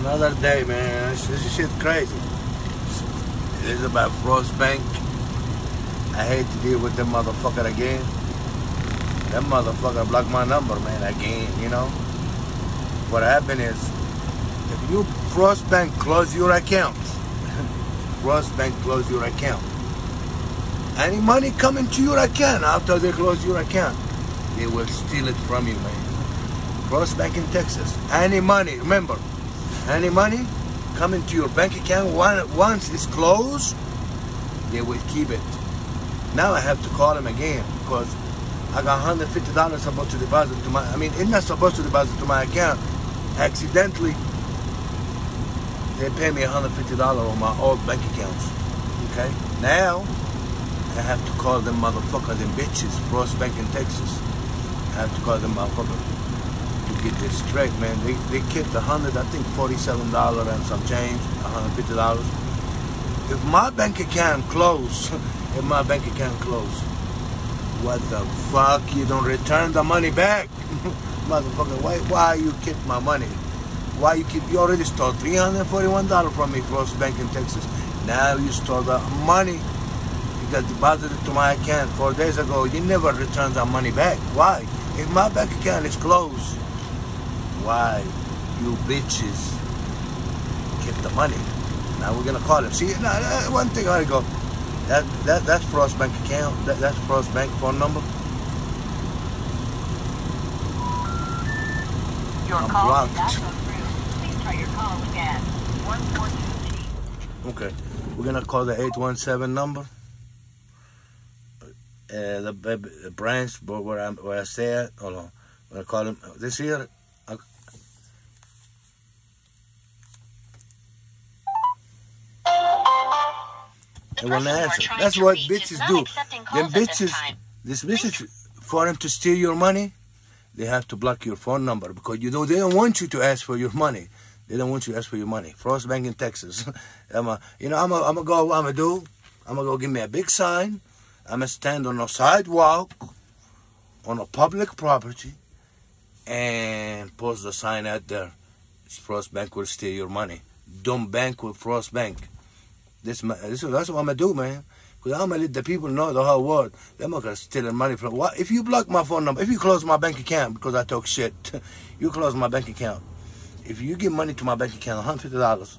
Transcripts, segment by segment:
Another day, man. This, this shit crazy. It is about Frost Bank. I hate to deal with them motherfucker again. That motherfucker blocked my number, man, again, you know? What happened is, if you Frost Bank close your account, Frost Bank close your account. Any money coming to your account after they close your account, they will steal it from you, man. Frost Bank in Texas. Any money, remember, any money coming to your bank account once it's closed, they will keep it. Now I have to call them again because I got $150 supposed to deposit to my, I mean, it's not supposed to deposit to my account. Accidentally, they pay me $150 on my old bank accounts. Okay? Now, I have to call them motherfuckers and bitches, Bank in Texas. I have to call them motherfuckers get this straight, man. They, they kept a hundred, I think $47 and some change, $150. If my bank account closed, if my bank account closed, what the fuck? You don't return the money back? Motherfucker, why, why you keep my money? Why you keep, you already stole $341 from me, Frost Bank in Texas. Now you stole the money that deposited to my account four days ago, you never returned that money back. Why? If my bank account is closed, why you bitches keep the money? Now we're gonna call him. See, now, one thing I go, that that that's Frost Bank account. That, that's Frost Bank phone number. Your I'm call blocked. Please try your call again. One four two. Okay, we're gonna call the eight one seven number uh, the, the branch where I'm, where I stay at. Hold on, I'm gonna call him this here. I, they won't answer. That's what bitches do. Them bitches, this bitches, for them to steal your money, they have to block your phone number because you know they don't want you to ask for your money. They don't want you to ask for your money. Frost Bank in Texas. I'm a, you know, I'm gonna go. I'm gonna do. I'm gonna go give me a big sign I'm to stand on a sidewalk on a public property and post the sign out there. Frost Bank will steal your money. Don't bank with Frost Bank. This, this that's what I'm gonna do, man. Because I'm gonna let the people know the whole world. They're not gonna steal the money from. What if you block my phone number? If you close my bank account because I talk shit, you close my bank account. If you give money to my bank account, $150,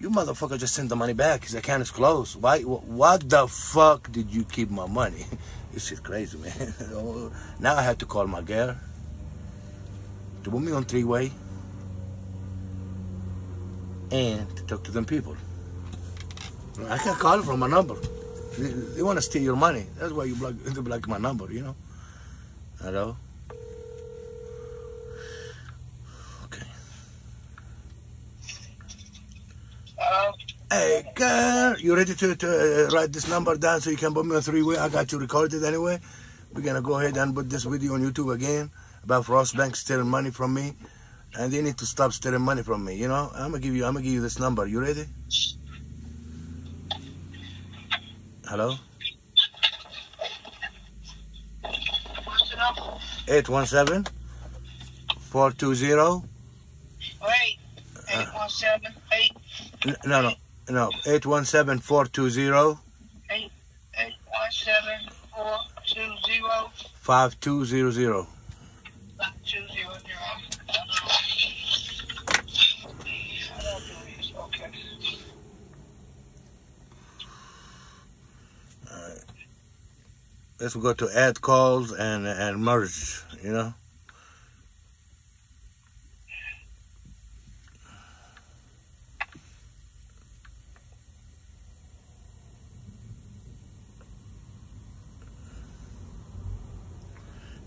you motherfucker just send the money back. His account is closed. Why? What the fuck did you keep my money? this shit crazy, man. now I have to call my girl to put me on three-way and to talk to them people. I can't call from my number. They, they want to steal your money. That's why you block, they block my number, you know? Hello? Hey, girl, you ready to, to uh, write this number down so you can put me on three-way? I got you recorded anyway. We're going to go ahead and put this video on YouTube again about Frost Bank stealing money from me. And they need to stop stealing money from me, you know? I'm going to give you, I'm going to give you this number. You ready? Hello? 817 420 Wait, 817 8 No, no. No, 817-420. 817-420. 5200. 5200. Okay. All right. Let's go to add calls and and merge, you know?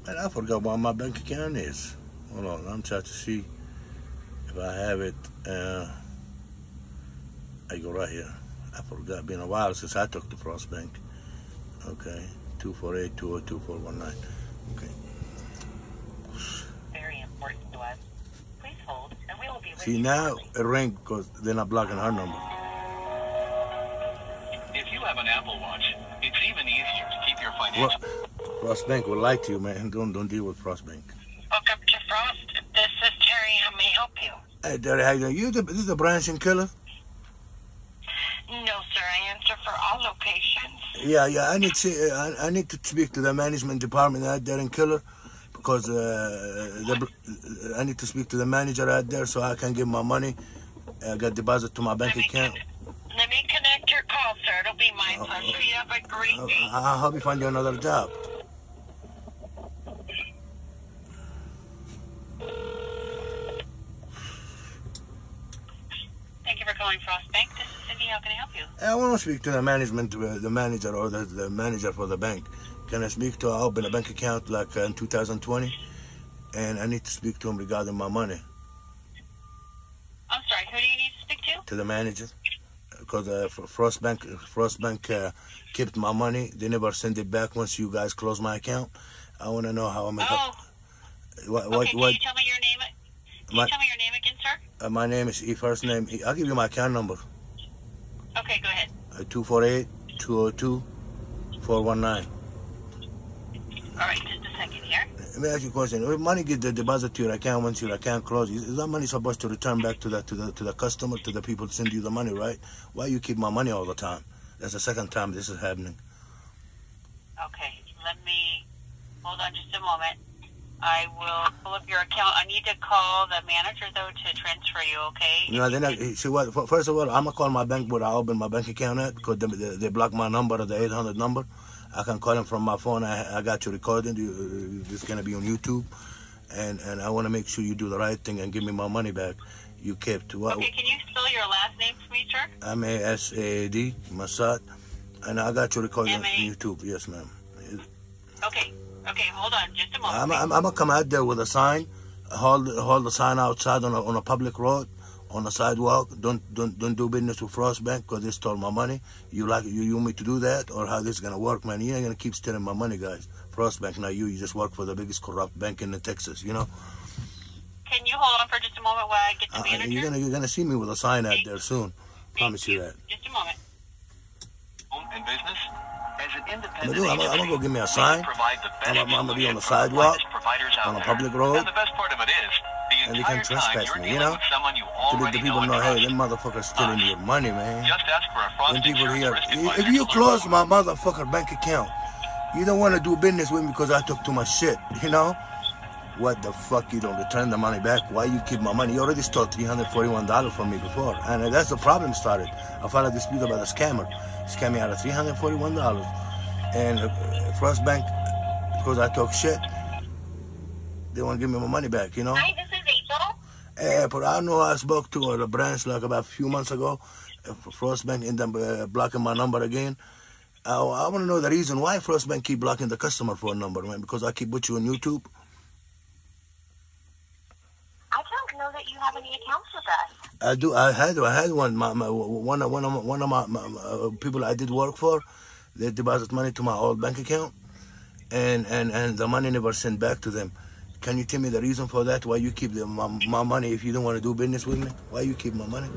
And I forgot what my bank account is. Hold on, I'm trying to see if I have it. Uh, I go right here. I forgot. Been a while since I took the Frost Bank. Okay, 248-202-419. Okay. Very important to us. Please hold, and we will be See, now it rang because they're not blocking her number. If you have an Apple Watch, it's even easier to keep your financial... What? Frost Bank would like to, you, man. Don't don't deal with Frost Bank. Welcome to Frost. This is Terry. How may I help you? Hey, Terry, how you doing? You the, this is the branch in Keller? No, sir. I answer for all locations. Yeah, yeah. I need to uh, I, I need to speak to the management department out there in Keller because uh, the, I need to speak to the manager out there so I can give my money. I got deposit to my bank Let account. con- let me connect your call, sir. It'll be my uh, pleasure. Uh, you have a great I, day. I'll help you find you another job. Thank you for calling Frost Bank. Cindy. How can I help you? I want to speak to the management, uh, the manager or the, the manager for the bank. Can I speak to? I open a bank account like uh, in 2020, and I need to speak to him regarding my money. I'm sorry. Who do you need to speak to? to the manager because uh, Frost Bank Frost Bank uh, kept my money. They never send it back once you guys close my account. I want to know how I'm. Oh, what, okay. what, Can what, you tell me your name? Can My- you tell me your name again, sir? uh, my name is E. First name. I'll give you my account number. Okay, go ahead. Uh, 248 202 419. All right, just a second here. Let me ask you a question. If money get the deposit to your account once your account closes, is that money supposed to return back to the to the to the customer to the people who send you the money, right? Why you keep my money all the time? That's the second time this is happening. Okay, let me hold on just a moment. I will pull up your account. I need to call the manager though to transfer you. Okay? You know, then I, see what? First of all, I'm gonna call my bank where I open my bank account at because they, they, they block my number, the 800 number. I can call them from my phone. I, I got you recorded. You, uh, it's gonna be on YouTube, and and I want to make sure you do the right thing and give me my money back. You kept what? Okay, can you spell your last name for me, sir? M A S A D Masad, and I got you recorded on YouTube. Yes, ma'am. Okay, okay, hold on just a moment. I'm. I'm, I'm gonna come out there with a sign, hold hold the sign outside on a, on a public road, on a sidewalk. Don't don't don't do business with Frost Bank because they stole my money. You like you, you want me to do that or how this is gonna work, man? You ain't gonna keep stealing my money, guys. Frost Bank, not you. You just work for the biggest corrupt bank in Texas. You know. Can you hold on for just a moment while I get the Uh, manager? you're gonna you're gonna see me with a sign out there soon. Promise you that. Just a moment. Home and business. I'm gonna, do, I'm, I'm gonna go give me a sign. I'm I'm gonna be on the sidewalk, finest providers out on a public road, And the best part of it is, the and they can trespass me, you know? you To let the people know know, hey, them motherfuckers stealing your money, man. Just ask for a Them people here, if you close my motherfucker bank account, you don't want to do business with me because I took too much shit, you know? What the fuck? You don't return the money back? Why you keep my money? You already stole $341 from me before. And that's the problem started. I filed a dispute about a scammer. Scammed me out of $341. And uh, Frost Bank, because I talk shit, they want to give me my money back, you know? Hi, this is April. Eh, but I know I spoke to a branch like about a few months ago. uh, Frost Bank ended up uh, blocking my number again. I, I want to know the reason why Frost Bank keep blocking the customer phone number, man. Because I keep with you on YouTube. I don't know that you have any accounts with us. I do. I had. I had one. My, my one of one of my, one of my, my uh, people I did work for. They deposit money to my old bank account, and and and the money never sent back to them. Can you tell me the reason for that? Why you keep the, my, my money if you don't want to do business with me? Why you keep my money?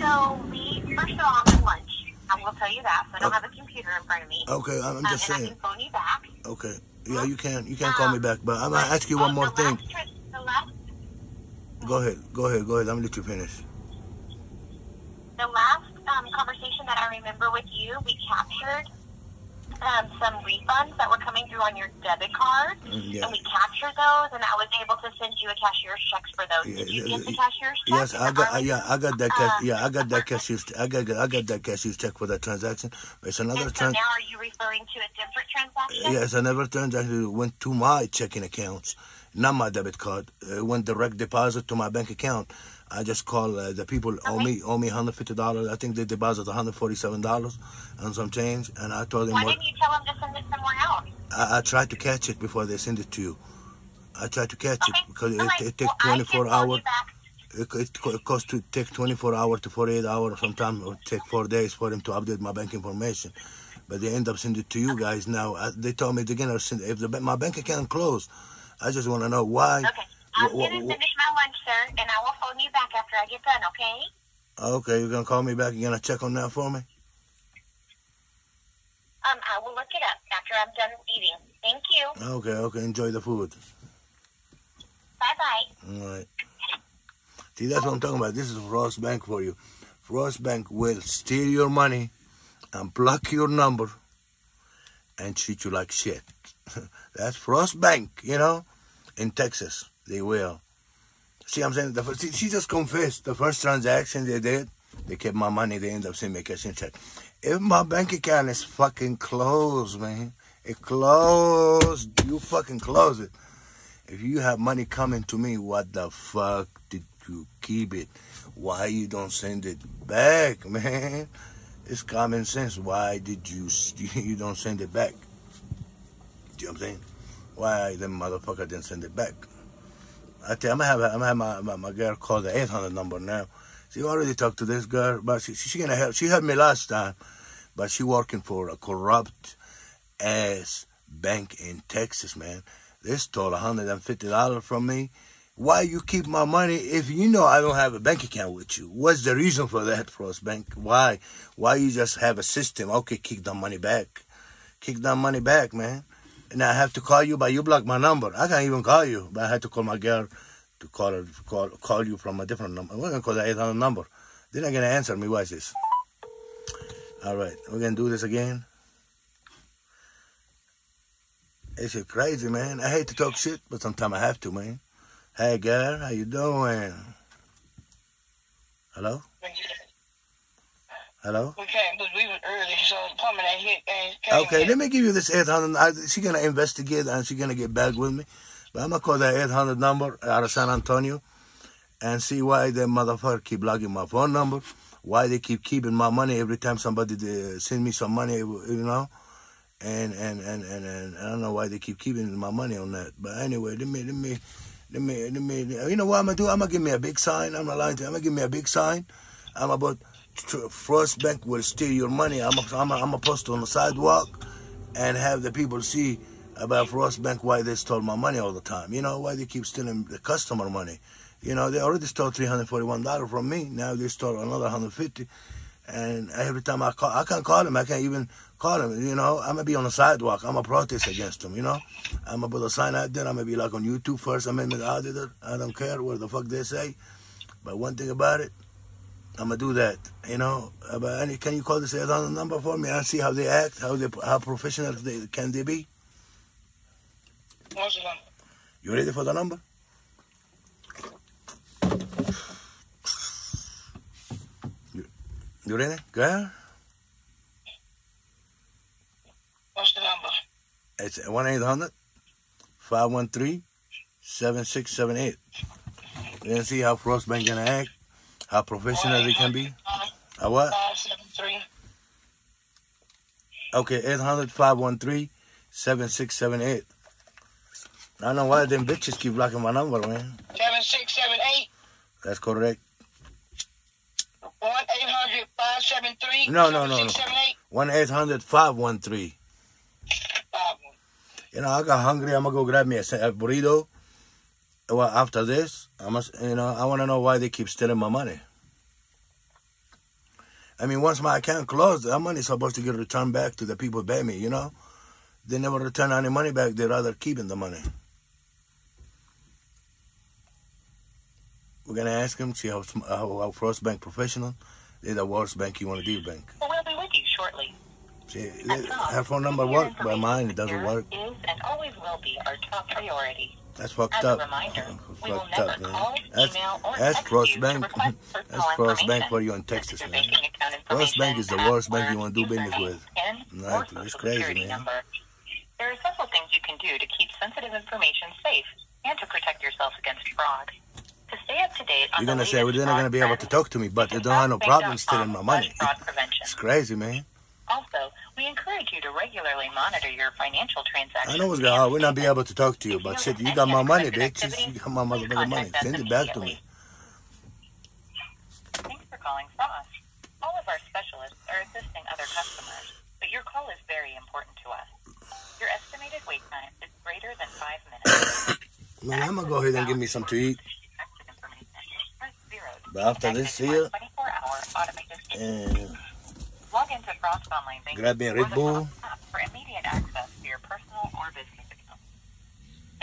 So we, first of all, I'm at lunch. I will tell you that. So I don't have a computer in front of me. Okay, I'm, I'm Um, just I saying. can phone you back. Okay. Yeah, you can. You can call me back, but I'm gonna ask you one Oh, more thing. Last, tri- the last, Go ahead. Go ahead. Go ahead. I'm gonna let you finish. the last um, conversation that I remember with you, we captured um, some refunds that were coming through on your debit card, Mm, yeah. and we captured those, and I was able to send you a cashier's check for those. Yeah, Did you yeah, get the cashier's check? Yes, I got. Uh, yeah, I got that. Cash, Uh, yeah, I got that cashier's. I got. I got that cashier's check for that transaction. It's another And so trans. now are you referring to a different transaction? Yes, another transaction went to my checking accounts, not my debit card. It went direct deposit to my bank account. I just call uh, the people owe me owe me hundred fifty dollars. I think they deposit one hundred forty seven dollars and some change. And I told them Why what didn't you tell them to send it somewhere else? I, I tried to catch it before they send it to you. I tried to catch it Okay. because it, All right. it takes well, 24 can phone you hours. It, it, it costs to take 24 hours to 48 hours. Sometimes it take four days for them to update my bank information. But they end up sending it to you guys now. Uh, they told me they're gonna send if the my bank account closed. I just want to know why. Okay. I'm Wha- wha- going to wha- finish my lunch, sir, and I will phone you back after I get done, okay? Okay, you're gonna call me back. You're gonna check on that for me. Um, I will look it up after I'm done eating. Thank you. Okay, okay. Enjoy the food. Bye. bye. All right. See, that's what I'm talking about. This is Frost Bank for you. Frost Bank will steal your money and block your number and treat you like shit. that's Frost Bank, you know, in Texas. They will. See, I'm saying, the, first- she, just confessed the first transaction they did, they kept my money, they end up sending me a cash check. If my bank account is fucking closed, man, it closed, you fucking close it. If you have money coming to me, what the fuck did you keep it? Why you don't send it back, man? It's common sense. Why did you you don't send it back? Do you know what I'm saying? Why the motherfucker didn't send it back? I tell you, I'm gonna have I'm gonna have my, my, my girl call the 800 number now. She already talked to this girl, but she, she, she gonna help. She helped me last time, but she working for a corrupt ass bank in Texas, man. They stole $150 from me. Why you keep my money if you know I don't have a bank account with you? What's the reason for that, Frost Bank? Why? Why you just have a system? Okay, kick the money back. Kick that money back, man. And I have to call you, but you block my number. I can't even call you, but I had to call my girl to call her, call, call you from a different number. We're gonna call that 800 number. They're not gonna answer me. Why is this. All right, we're gonna do this again. It's crazy, man. I hate to talk shit, but sometimes I have to, man. Hey, girl, how you doing? Hello? Hello? We came, but we was early, so the plumber that hit came Okay, in. let me give you this 800. I, she gonna investigate and she gonna get back with me. But I'm gonna call that 800 number out of San Antonio and see why the motherfucker keep logging my phone number. Why they keep keeping my money every time somebody send me some money, you know. And and, and and and I don't know why they keep keeping my money on that. But anyway, let me let me let me let me. You know what I'm gonna do? I'm gonna give me a big sign. I'm not lying to you. I'm gonna give me a big sign. I'm about to, Frost Bank will steal your money. I'm a, I'm a, I'm a post on the sidewalk and have the people see about Frost Bank why they stole my money all the time. You know why they keep stealing the customer money. You know they already stole three hundred forty one dollars from me. Now they stole another hundred fifty. And every time I call, I can't call them. I can't even call them. You know, I'm gonna be on the sidewalk. I'm gonna protest against them. You know, I'm gonna put a sign out there. I'm gonna be like on YouTube, First Amendment ah, auditor. I don't care what the fuck they say. But one thing about it, I'm gonna do that. You know, Uh, but any, can you call this 800 number for me and see how they act, how they, how professional they can they be? What's the number? You ready for the number? You, you ready, girl? What's the number? It's 1 800 513 7678. You can see how Frost Bank gonna act, how professional they can be. Uh, what? Five seven three. Okay, 800 513 7678. I don't know why them bitches keep blocking my number, man. Seven six seven eight. That's correct. One eight hundred five seven three. No, no, no, no. Six seven eight. 1 800 513. You know, I got hungry. I'm gonna go grab me a, a burrito. Well, after this, I must, you know, I want to know why they keep stealing my money. I mean, once my account closed, that money's supposed to get returned back to the people who pay me. You know, they never return any money back. They're rather keeping the money. We're gonna ask them, see how, how, how Frost Bank professional. They're the worst bank you want to deal bank. We'll be with you shortly. See, they- her phone number your work, but mine it doesn't work. Is and always will be our top priority. That's fucked As up. reminder, we fucked up, man. call, That's that's Frost Bank. to That's Frost Bank for you in Texas, as man. Frost Bank is the worst bank you wanna do business with. Or it's crazy, man. number. There are several things you can do to keep sensitive information safe and to protect yourself against fraud. To stay up to date on You're gonna say, well, they're not gonna be able to talk to me, but they don't have no problem stealing my money. slash Fraud prevention. It's crazy, man. Also, we encourage you to regularly monitor your financial transactions. I know what's going on. We're not be able to talk to you, but shit, you got my money, bitch. You got my motherfucking money. Send it back to me. Thanks for calling Frost. All of our specialists are assisting other customers, but your call is very important to us. Your estimated wait time is greater than five minutes. Man, I'm gonna go ahead and give me some to eat. Press zero to But after this here, and Log into Frost Online Banking Grab me a Red Bull. For immediate access to your personal or business account.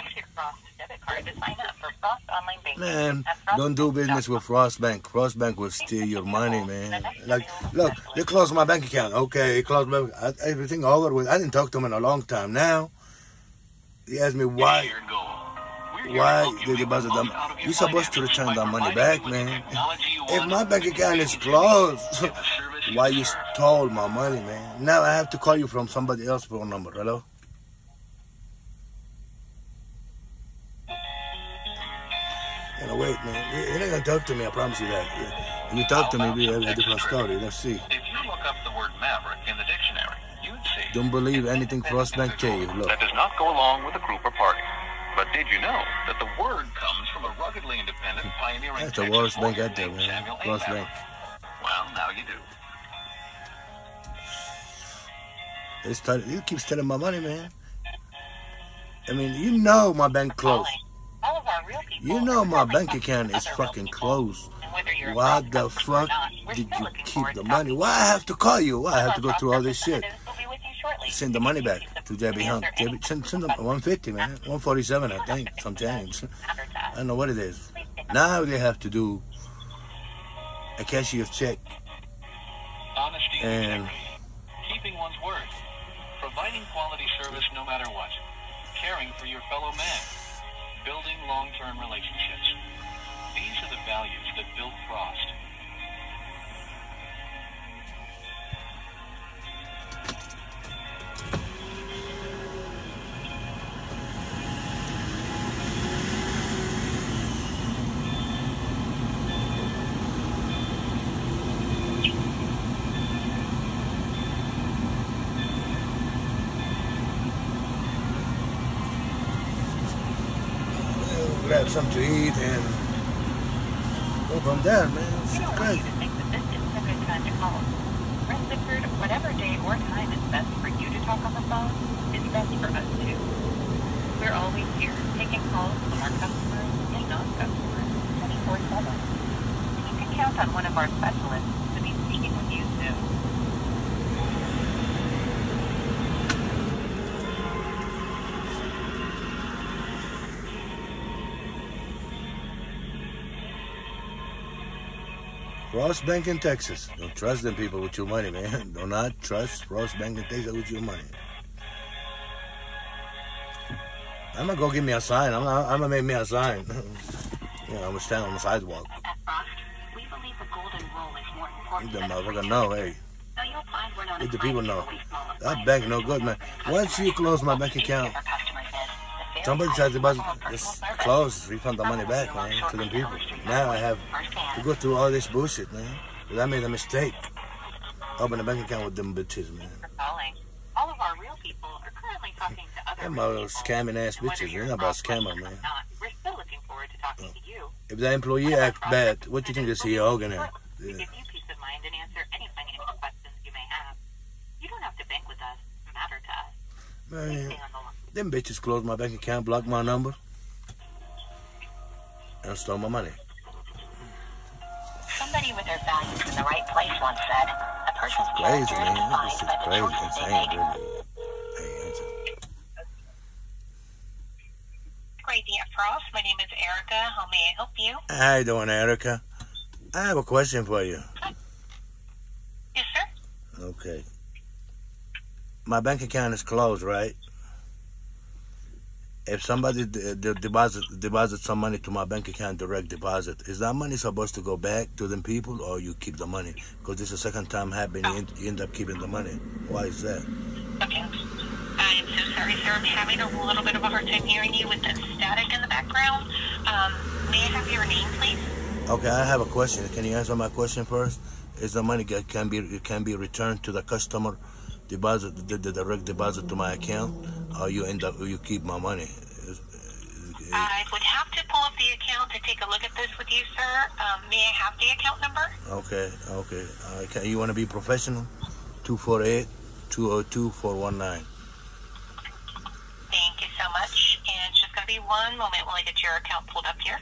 Use your Frost debit card to sign up for Frost Online Banking Man, don't do business with Frost Bank. Frost Bank will steal your money, man. Like, look, they closed my bank account. Okay, they closed my I- everything over with. I didn't talk to them in a long time. Now, he asked me why. Shared goal. We're here to Why did you did they make buzz them? most out of your You're supposed to return that money back, you with the man. If my bank account is closed, service you why you stole my money, man? Now I have to call you from somebody else's phone number. Hello? You know, wait, man. You- You're not gonna talk to me. I promise you that. When you talk to me, we have a different story. Let's see. If you look up the word maverick in the dictionary, you'd see. Don't believe anything Frost Bank tell you. Look. That does not go along with a group or party. But did you know that the word comes from a ruggedly independent pioneering That's the worst bank out there, man. Samuel A. Bank. Well, now you do. It's t- you keep stealing my money, man. I mean, you know my bank closed. Calling. All of our real people You know my bank account is fucking people. closed. And whether you're a Why the fuck did you keep the money? Why I have to call you? Why I have to go through all this shit? We'll be with you shortly. Send the money back to Debbie Hunt. Answer Debbie, send, send them 150, man. 147, I think. Some change. I don't know what it is. Please stay on Now they have to do a cashier's check. Honesty And- Providing quality service no matter what. Caring for your fellow man. Building long-term relationships. These are the values that built Frost. Grab something to eat and go from there, man. We It's don't want you crazy. to think that this isn't a good time to call. Rest assured, whatever day or time is best for you to talk on the phone is best for us too. We're always here taking calls from our customers and non-customers 24-7. You can count on one of our specialists Frost Bank in Texas. Don't trust them people with your money, man. Do not trust Frost Bank in Texas with your money. I'm gonna go give me a sign. I'm gonna, I'm gonna make me a sign. you know, I'm gonna stand on the sidewalk. At Frost, we believe the golden rule is more important than motherfucker know, hey. So you'll find we're not Let the people know. give away small That bank no good, man. Once you close my bank account, Our customers the very somebody tries to buzz, just close, refund the money back, man, to them people. Now I have to go through all this bullshit, man. 'Cause I made a mistake. Open a bank account with them bitches, man. All of our real people are currently talking to other Them people. scamming ass bitches. you're not about scammer, man. We're still looking forward to talking uh, to you. If the employee act bad, what do you think the CEO gonna have? Yeah. give you peace of mind and answer any financial questions you may have. You don't have to bank with us. Matter to us. Man, stay on the them bitches closed my bank account, blocked my number, and stole my money. Somebody with their values in the right place once said, a person's Crazy, character is man. defined This is by the crazy, choices they make. really. Hey, answer. Crazy at Frost. My name is Erica. How may I help you? How you doing, Erica? I have a question for you. Yes, sir. Okay. My bank account is closed, right? If somebody d- d- deposit deposit some money to my bank account, direct deposit, is that money supposed to go back to them people, or you keep the money? Because this is the second time happening, you end, you end up keeping the money. Why is that? Okay. I am so sorry, sir. I'm having a little bit of a hard time hearing you with the static in the background. Um, may I have your name, please? Okay, I have a question. Can you answer my question first? Is the money can be it can be returned to the customer, deposit the, the direct deposit to my account, or you end up you keep my money? I would have to pull up the account to take a look at this with you, sir. Um, may I have the account number? Okay, okay. Uh, can, you want to be professional? 248 202 419. Thank you so much. And it's just going to be one moment while I get your account pulled up here.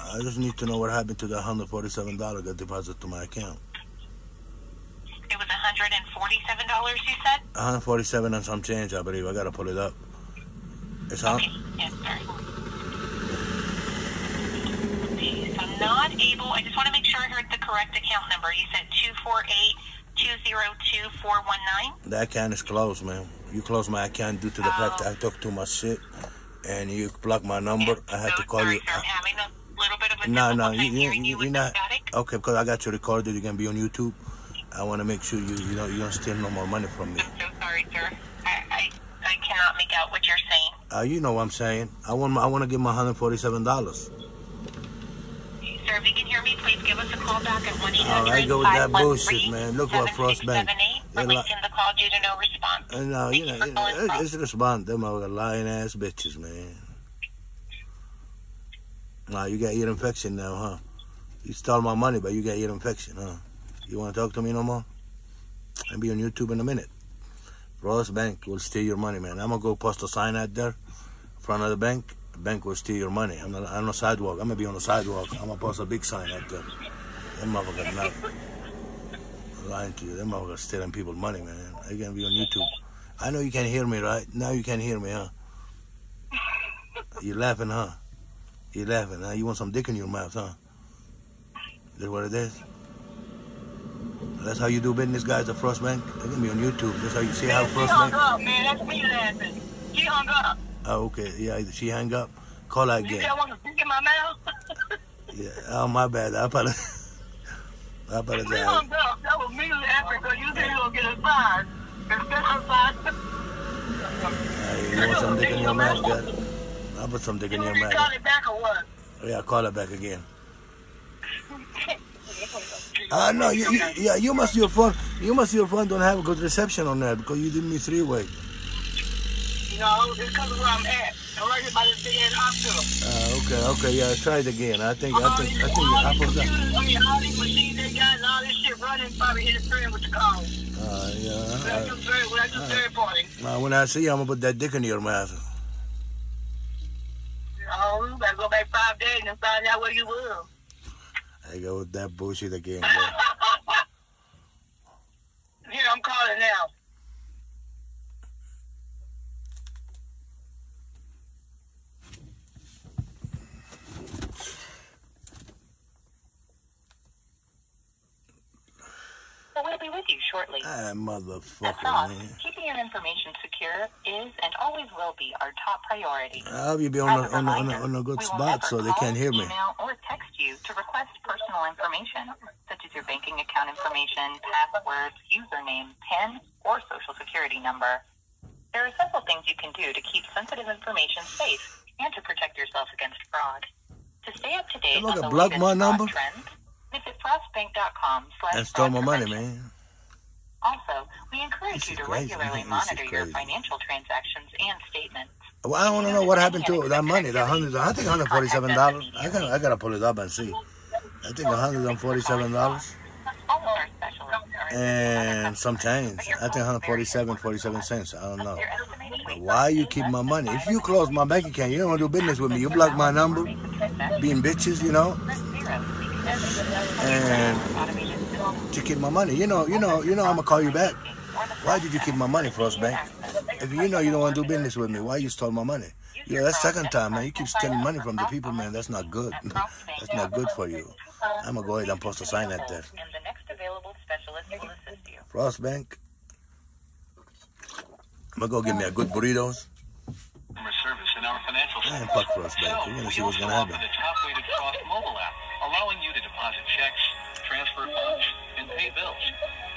I just need to know what happened to the $147 that deposit to my account. It was $147, you said? 147 and some change, I believe. I got to pull it up. It's on. Okay. Yes, sir. not able, I just want to make sure I heard the correct account number. You said 248-202-419? That account is closed, man. You closed my account due to the fact Oh. that I oh. took too much shit, and you blocked my number. I had so to call sorry, you. sir. I'm having a little bit of a No, no, you, you, you, you you're not. Okay, because I got you recorded. You're gonna be on YouTube. I want to make sure you, you know, you don't steal no more money from me. I'm so sorry, sir. I, I, I cannot make out what you're saying. Uh, you know what I'm saying. I want, my, I want to give my 147 dollars. Sir, if you can hear me, please give us a call back at 1 All right, go with that bullshit, man. Look what Frost Bank. They li- the call due to no response. And now, Thank you know, you know Frost. it's respond. Them are lying ass bitches, man. Now you got ear infection now, huh? You stole my money, but you got ear infection, huh? You want to talk to me no more? I'll be on YouTube in a minute. Frost Bank will steal your money, man. I'm gonna go post a sign out there in front of the bank. The bank will steal your money. I'm not on the sidewalk. I'm gonna be on the sidewalk. I'm gonna post a big sign out there. Them motherfuckers not lying to you. Them motherfuckers stealing people's money, man. They're gonna be on YouTube. I know you can hear me, right? Now you can hear me, huh? You laughing, huh? You laughing, huh? You want some dick in your mouth, huh? That's what it is. That's how you do business, guys. At Frost Bank. They're gonna be on YouTube. That's how you see how She hung up, man. That's me laughing. She hung up. Oh, okay. Yeah, she hang up. Call her You again. still want to stick in my mouth? Yeah. Oh, my bad. I apologize. I She apologize. hung up. That was me laughing because you said you were going to get a fine. Instead of fine. You want some dick in your mouth, guys? I'll put some dick You in your me to call it back or what? Yeah, call her back again. Uh, no, you, you, yeah, you must your phone. You must your phone don't have a good reception on that because you did me three way. No, it's because of where I'm at. I'm right here by this big ass hospital. Uh, okay, okay, yeah, try it again. I think, I all think, I think all your these apple's up. computers, I mean, all these machines they got and all this shit running probably interfering with the call. Uh, yeah. When I do Uh, third, when I do third party. uh, when I see you, I'm gonna put that dick in your mouth. Oh, better go back five days and find out where you were. I go with that bullshit again. Here, I'm calling now. We'll be with you shortly. Ah, motherfucker, Frost, man. keeping your information secure is and always will be our top priority. I hope you be on a, a on, a, on, a, on a good spot so they can't hear me. Email or text you to request personal information such as your banking account information, passwords, username, PIN, or social security number. There are several things you can do to keep sensitive information safe and to protect yourself against fraud. To stay up to date on the latest my fraud number. trends, visit frostbank.com slash And stole my money, man. Also, we encourage you to crazy. regularly monitor your financial transactions and statements. Well, I want to know what happened to that money. The hundred, I think hundred forty-seven dollars. I got, I gotta pull it up and see. I think hundred and forty-seven dollars All of our specialists are and some change. I think 147, 47 cents. I don't know. But why you keep my money? If you close my bank account, you don't want to do business with me. You block my number, being bitches, you know, and to keep my money. You know, you know, you know. I'm gonna call you back. Why did you keep my money, Frost Bank? If you know you don't want to do business with me, why you stole my money? Yeah, that's second time, man. You keep stealing money from the people, man. That's not good. That's not good for you. I'm gonna go ahead and post a sign out there. And the next available specialist will assist you. Frost Bank. I'm gonna go get me a good burritos. customer service in our financial Man, centers. fuck Frost Bank. So, You're gonna see what's gonna happen. offer the top-rated Frost mobile app, allowing you to deposit checks, transfer funds, and pay bills.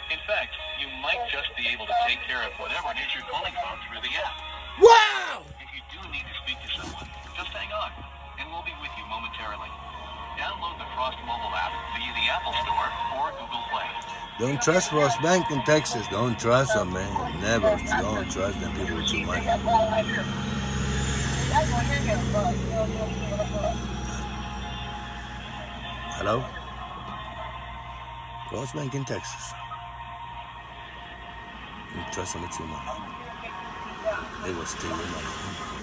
In fact, you might just be able to take care of whatever it is you're calling through the app. Wow! If you do need to speak to someone, just hang on, and we'll be with you momentarily. Download the Frost mobile app via the Apple Store or Google Play. Don't trust Frost Bank in Texas. Don't trust them, man. Never. Don't trust them people with your money. Hello? Frost Bank in Texas. Don't trust them with your money. They will steal your money.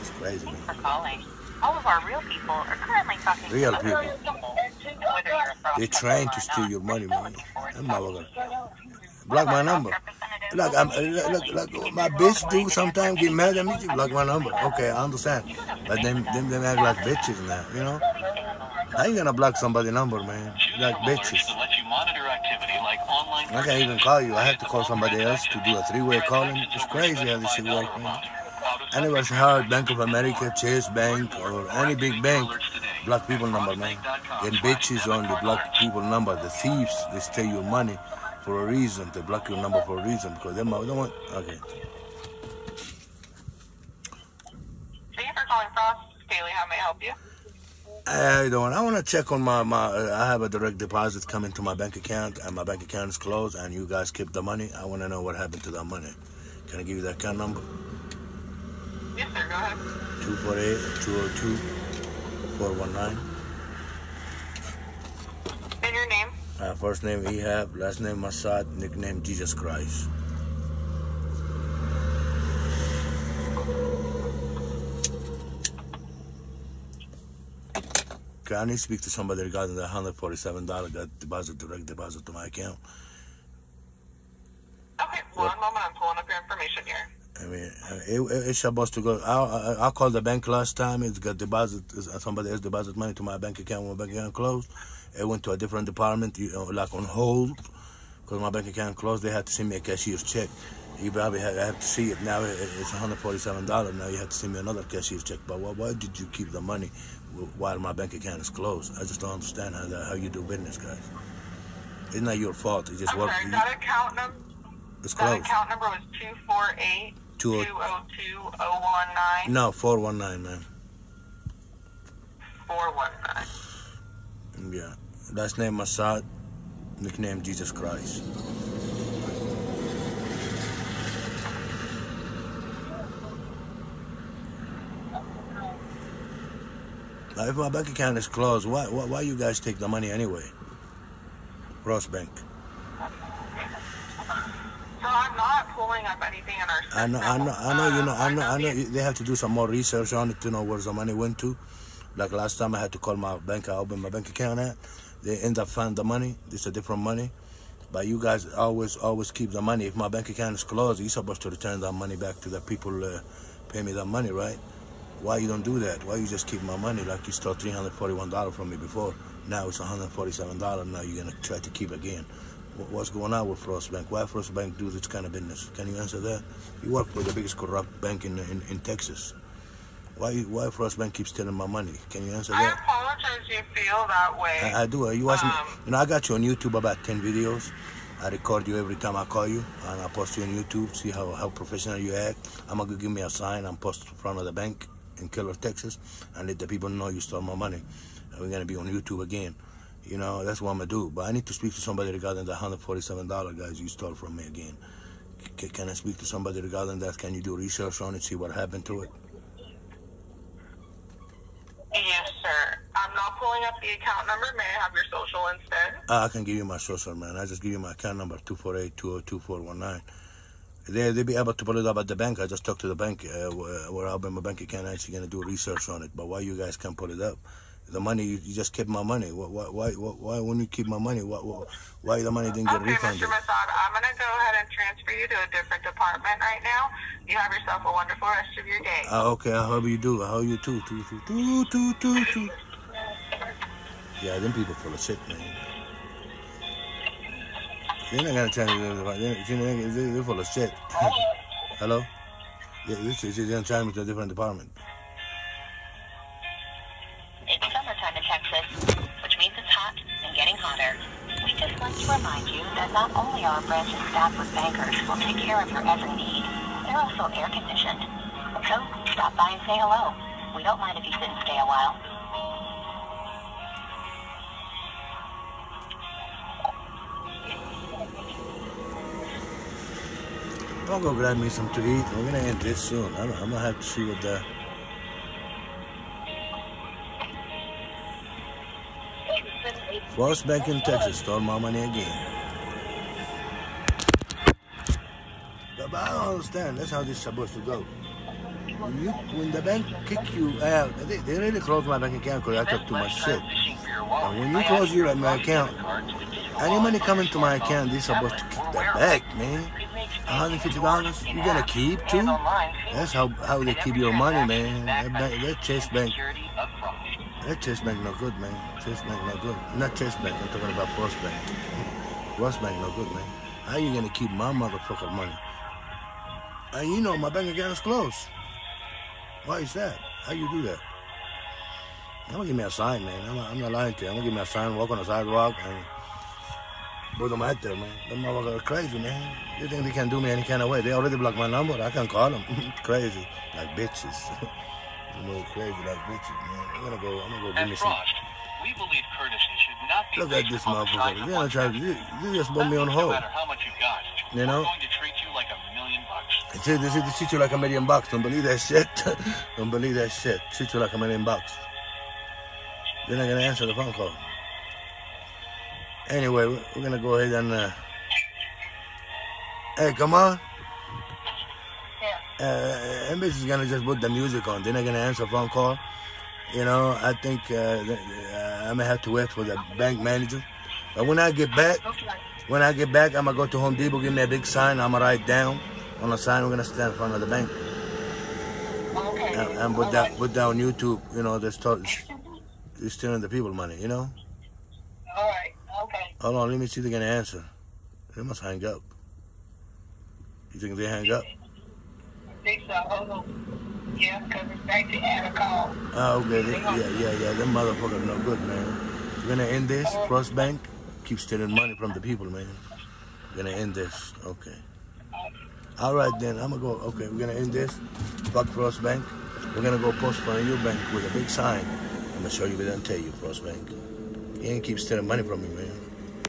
It's crazy, man. For calling. All of our real people are currently talking Real to people. people. And whether you're a fraud They're trying to steal your money, man. looking forward to Them talking to Block my number. Look, I'm, look, look, look, my bitch do sometimes get mad at me. She block my number. Okay, I understand. But them, them, them act like bitches now, you know? I ain't gonna block somebody number, man. Like bitches. I can't even call you. I have to call somebody else to do a three-way calling. It's crazy how this shit works. And it was hard. Bank of America, Chase Bank, or any big bank, block people number, man. And bitches only block people number. The thieves, they steal your money for a reason. They block your number for a reason because they don't want. Okay. Thank you for calling Frost. Kaylee, how may I help you? I don't. I want to check on my my. Uh, I have a direct deposit coming to my bank account, and my bank account is closed, and you guys keep the money. I want to know what happened to that money. Can I give you that account number? Yes, sir. Go ahead. 248 202 419. And your name? Uh, first name Ehab, last name Masad, nickname Jesus Christ. Okay, I need to speak to somebody regarding the $147 got deposit, direct deposit to my account. Okay, one moment. I'm pulling up your information here. I mean, uh, it, it- it's supposed to go. I, I, I called the bank last time. It's got deposit. Somebody else deposit money to my bank account when my bank account closed. It went to a different department, you know, like on hold, because my bank account closed. They had to send me a cashier's check. You probably have, have to see it now. It, it's 147 dollars. Now you have to send me another cashier's check. But why, why did you keep the money while my bank account is closed? I just don't understand how that, how you do business, guys. It's not your fault. It just works. That account number. It's That closed. account number was two four eight two oh- Two- zero two zero one nine No, 419, man. four one nine. Yeah. Last name Masad, nickname Jesus Christ. If my bank account is closed, why, why why you guys take the money anyway? Frost Bank. So I'm not pulling up anything in our I know, I know, I know. You know, Um, I know, I know. They have to do some more research on it to know where the money went to. Like last time, I had to call my bank. I opened my bank account at. They end up finding the money. It's a different money. But you guys always, always keep the money. If my bank account is closed, you're supposed to return that money back to the people uh, pay me that money, right? Why you don't do that? Why you just keep my money like you stole three hundred forty-one dollars from me before? Now it's one hundred forty-seven dollars. Now you're gonna try to keep again. What's going on with Frost Bank? Why Frost Bank do this kind of business? Can you answer that? You work with the biggest corrupt bank in in, in Texas. Why why Frost Bank keeps stealing my money? Can you answer I that? I apologize you feel that way. I, I do. You watch me. Um, You know, I got you on YouTube about ten videos. I record you every time I call you, and I post you on YouTube. See how, how professional you act. I'm gonna give me a sign. I'm post in front of the bank in Keller, Texas, and let the people know you stole my money. And we're gonna be on YouTube again. You know, that's what I'm gonna do. But I need to speak to somebody regarding the $147 guys you stole from me again. C- can I speak to somebody regarding that? Can you do research on it, see what happened to it? yes, sir. I'm not pulling up the account number. May I have your social instead? Uh, I can give you my social, man. I just give you my account number, 248-202-419. They, they be able to pull it up at the bank. I just talked to the bank uh, where where I open my bank account. Actually going to do research on it. But why you guys can't pull it up? The money, you, you just kept my money. Why, why, why, why, why when you keep my money, why, why, why the money didn't get Okay, refunded? Mr. Masad, I'm going to go ahead and transfer you to a different department right now. You have yourself a wonderful rest of your day. Uh, okay, I hope you do. I hope you too. Two, two, two, two, two, two. Yeah, them people full of shit, man. They're not gonna tell you that. They're, they're, they're full of shit. Hello? Yeah, this is they're trying me to a different department. It's summertime in Texas, which means it's hot and getting hotter. We just want to remind you that not only are our branches staffed with bankers who will take care of your every need, they're also air conditioned. So stop by and say hello. We don't mind if you sit and stay a while. Gonna go grab me some to eat. We're gonna end this soon. I'm, I'm gonna have to see what the. Frost bank in Texas stole my money again. But, I don't understand. That's how this is supposed to go. When you, when the bank kick you out, they, they really close my bank account because I took too much shit. And when you close your my account, any money coming to my account, they're supposed to kick that back, man. 150 dollars? You gonna keep too? That's how how they keep your money, man. That, bank, that Chase Bank, security of Frost. that Chase Bank no good, man. Chase Bank no good. Not Chase Bank. I'm talking about Frost Bank. Frost Bank no good, man. How you gonna keep my motherfucker money? And you know my bank account is closed. Why is that? How you do that? I'm gonna give me a sign, man. I'm not, I'm not lying to you. I'm gonna give me a sign, walk on the sidewalk, and put them out there, man. Them motherfuckers are crazy, man. They think they can do me any kind of way. They already blocked my number. I can call them. crazy, like bitches. you know, crazy like bitches, man. I'm gonna go. I'm gonna go give me some. We believe courtesy should not be Look at this upon the size motherfucker. of You, one's try, you, you just put me on means No hold. matter how much you got, You know? going to treat you like a million bucks. They say, they say they treat you like a million bucks. Don't believe that shit. Don't believe that shit. Treat you like a million bucks. They're not gonna answer the phone call. Anyway, we're gonna go ahead and. Uh... Hey, come on. Yeah. Uh, Embassy is gonna just put the music on. They're not gonna answer phone call. You know, I think uh, uh, I'm gonna have to wait for the bank manager. But when I get back, Okay. when I get back, I'm gonna go to Home Depot, give me a big sign. I'm gonna write down on the sign. We're gonna stand in front of the bank Okay. and, and put down put down YouTube. You know, you're stealing the people money. You know. All right. Okay. Hold on, let me see if they're gonna answer. They must hang up. You think they hang up? I think so. Hold on. Yeah, because it's back to add a call. Oh, okay. They, yeah, yeah, yeah. Them motherfuckers no good, man. We're gonna end this. Uh-huh. Frost Bank keep stealing money from the people, man. We're gonna end this. Okay. All right then. I'm gonna go. Okay, we're gonna end this. Fuck Frost Bank. We're gonna go post on your bank with a big sign. I'm gonna show you, but then tell you, Frost Bank. You ain't keep stealing money from me, man.